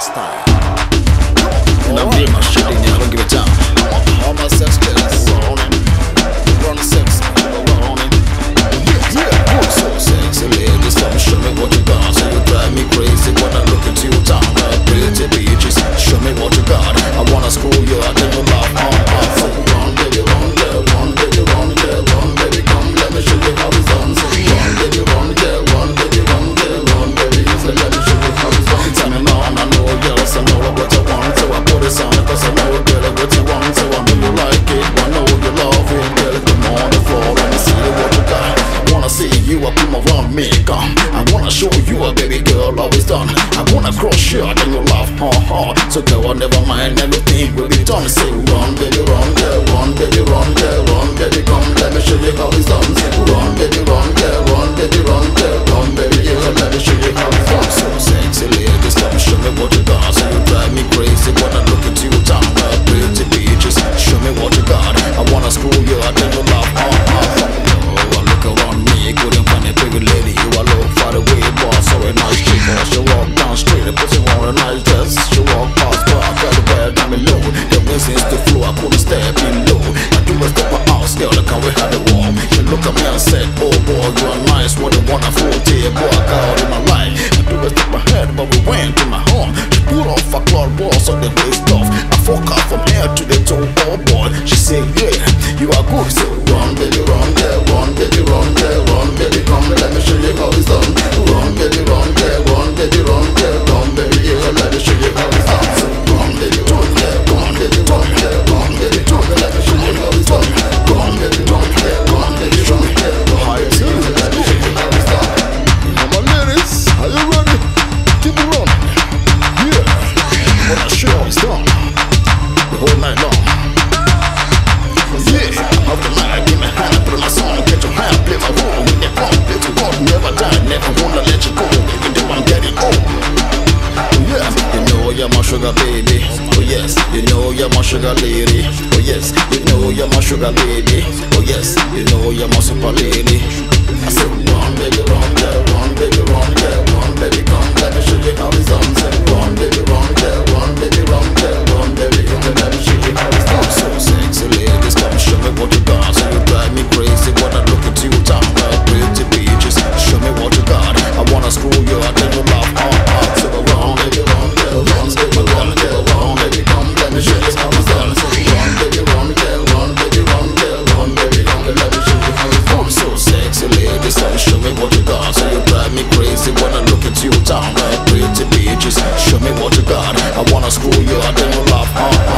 style. And I'm doing my shit, and I'm gonna give it down. All. show you a baby girl always done. I wanna cross you, then you laugh, ha ha So go on, never mind, everything will be done. Say run, baby, run, girl, run, baby, run, girl. Couldn't step below. I do a step out, still look how we had the warm. She look at me and said, Oh boy, you are nice. What a wonderful day, boy, I got out in my life. I do a step ahead, but we went to my you're my sugar baby. Oh yes, you know you're my sugar lady. Oh yes, you know you're my sugar baby. Oh yes, you know you're my super lady. I said run, baby, run, girl, run, baby, run, girl, run, baby, come, let me show you how it's done. Say run, baby, run, girl, run, baby, run, girl, run, baby, come, let me show you how it's done. So sexy ladies, come show me what you got. So you drive me crazy when I look into your town. Like pretty beaches, show me what you got. I wanna screw you, I you love, look into your town. Like pretty beaches, show me what you got. I wanna screw you, I you love, uh, uh.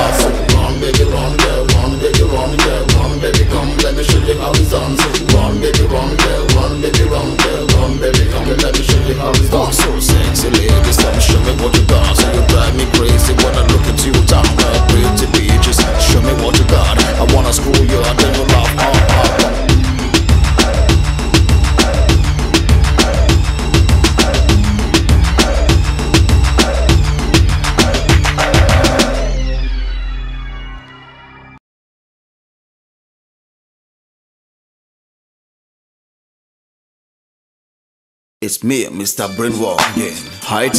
It's me, Mr. Brainwork again. Height.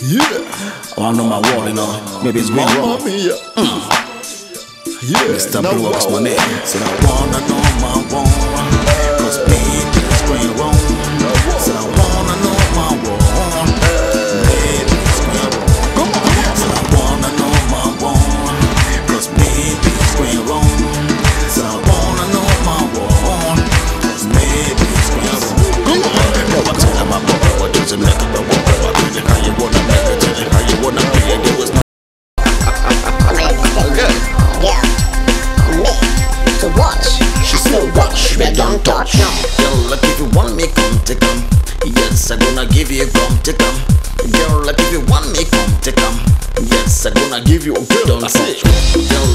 Yeah, I wanna know my wall, you know. Maybe it's Brainwork. Mia. Mm. Yeah, Mr. Brainwork's my name. So I wanna know my wall. Cause baby, it's Brainwork. So I wanna me, come to come. Yes, I'm gonna give you come to come. Girl, like if you want me, come to come. Yes, I'm gonna give you a good don't touch.